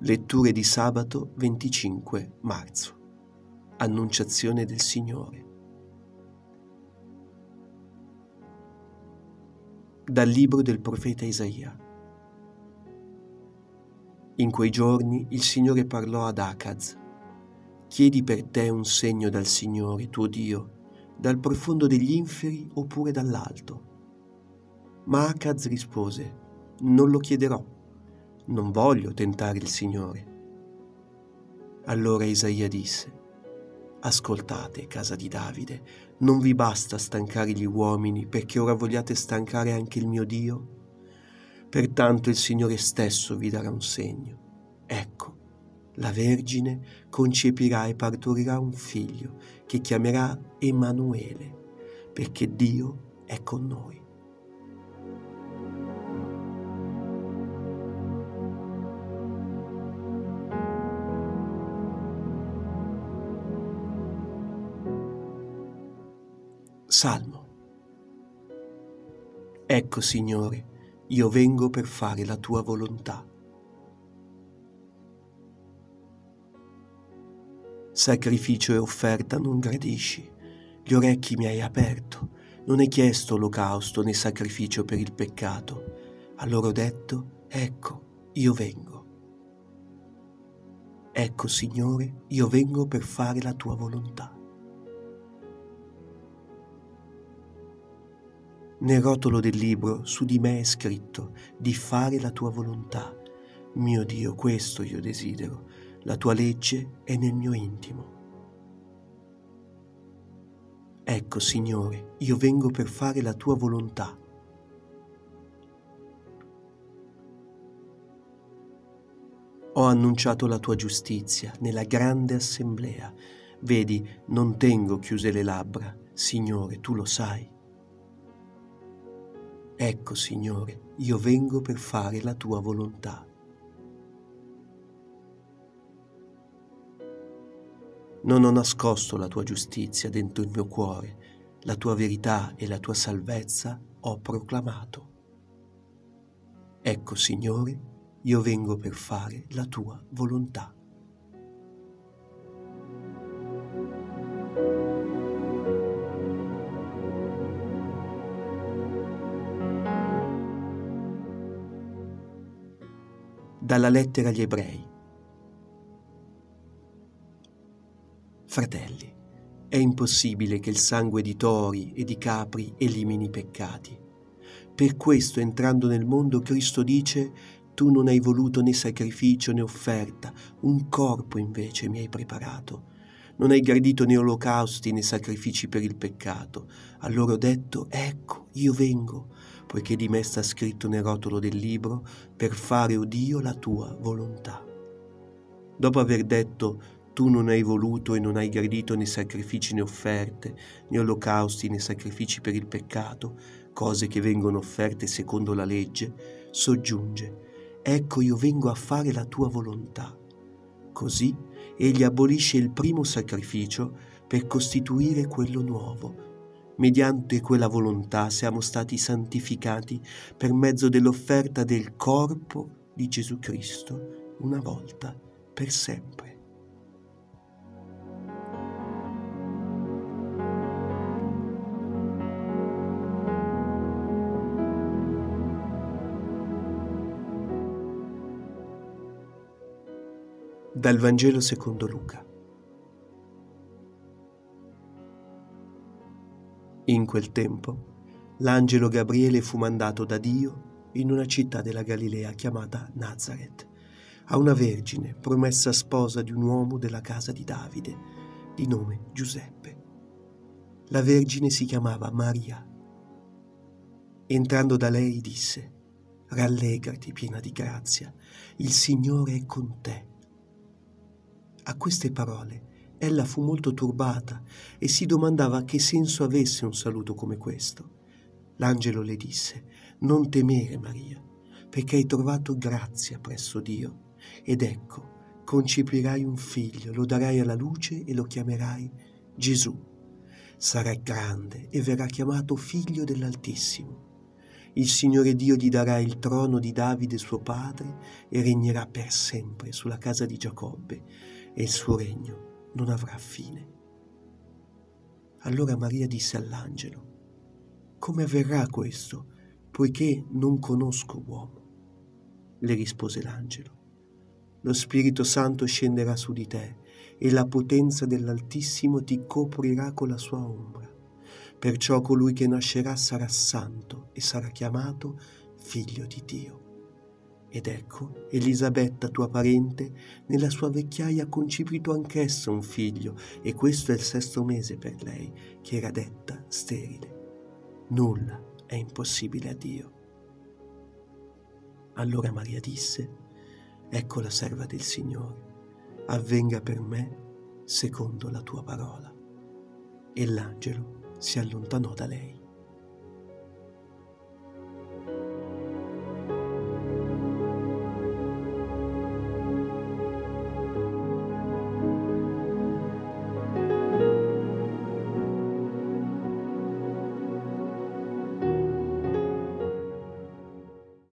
Letture di sabato 25 marzo. Annunciazione del Signore. Dal libro del profeta Isaia. In quei giorni il Signore parlò ad Acaz. Chiedi per te un segno dal Signore, tuo Dio, dal profondo degli inferi oppure dall'alto. Ma Acaz rispose, non lo chiederò non voglio tentare il Signore. Allora Isaia disse, Ascoltate, casa di Davide, non vi basta stancare gli uomini perché ora vogliate stancare anche il mio Dio? Pertanto il Signore stesso vi darà un segno. Ecco, la Vergine concepirà e partorirà un figlio che chiamerà Emanuele, perché Dio è con noi. Salmo. Ecco, Signore, io vengo per fare la tua volontà. Sacrificio e offerta non gradisci, gli orecchi mi hai aperto, non hai chiesto olocausto né sacrificio per il peccato. Allora ho detto, ecco, io vengo. Ecco, Signore, io vengo per fare la tua volontà. Nel rotolo del libro su di me è scritto di fare la tua volontà. Mio Dio, questo io desidero. La tua legge è nel mio intimo. Ecco, Signore, io vengo per fare la tua volontà. Ho annunciato la tua giustizia nella grande assemblea. Vedi, non tengo chiuse le labbra. Signore, tu lo sai. Ecco, Signore, io vengo per fare la tua volontà. Non ho nascosto la tua giustizia dentro il mio cuore, la tua verità e la tua salvezza ho proclamato. Ecco, Signore, io vengo per fare la tua volontà. Dalla lettera agli ebrei. Fratelli, è impossibile che il sangue di tori e di capri elimini i peccati. Per questo, entrando nel mondo, Cristo dice, tu non hai voluto né sacrificio né offerta, un corpo invece mi hai preparato. Non hai gradito né olocausti né sacrifici per il peccato. Allora ho detto, ecco, io vengo poiché di me sta scritto nel rotolo del libro, per fare, o Dio, la tua volontà. Dopo aver detto tu non hai voluto e non hai gradito né sacrifici né offerte, né olocausti né sacrifici per il peccato, cose che vengono offerte secondo la legge, soggiunge, ecco io vengo a fare la tua volontà. Così egli abolisce il primo sacrificio per costituire quello nuovo, mediante quella volontà siamo stati santificati per mezzo dell'offerta del corpo di Gesù Cristo, una volta per sempre. Dal Vangelo secondo Luca. In quel tempo l'angelo Gabriele fu mandato da Dio in una città della Galilea chiamata Nazareth, a una vergine promessa sposa di un uomo della casa di Davide, di nome Giuseppe. La vergine si chiamava Maria. Entrando da lei disse, Rallegrati piena di grazia, il Signore è con te. A queste parole Ella fu molto turbata e si domandava che senso avesse un saluto come questo. L'angelo le disse, non temere Maria, perché hai trovato grazia presso Dio. Ed ecco, concepirai un figlio, lo darai alla luce e lo chiamerai Gesù. Sarà grande e verrà chiamato figlio dell'Altissimo. il Signore Dio gli darà il trono di Davide suo padre e regnerà per sempre sulla casa di Giacobbe e il suo regno non avrà fine. Allora Maria disse all'angelo, come avverrà questo, poiché non conosco uomo? Le rispose l'angelo, lo Spirito Santo scenderà su di te e la potenza dell'Altissimo ti coprirà con la sua ombra. Perciò colui che nascerà sarà santo e sarà chiamato figlio di Dio. Ed ecco, Elisabetta, tua parente, nella sua vecchiaia ha concepito anch'essa un figlio, e questo è il sesto mese per lei, che era detta sterile. Nulla è impossibile a Dio. Allora Maria disse, Ecco la serva del Signore, avvenga per me secondo la tua parola. E l'angelo si allontanò da lei.